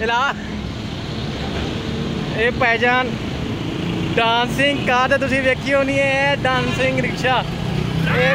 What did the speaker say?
ਇਲਾ। ਇਹ ਪੈਜਾਨ ਡਾਂਸਿੰਗ ਕਾਰ ਤੇ ਤੁਸੀਂ ਵੇਖੀ ਹੋਣੀ ਹੈ ਡਾਂਸਿੰਗ ਰਿਕਸ਼ਾ। ਇਹ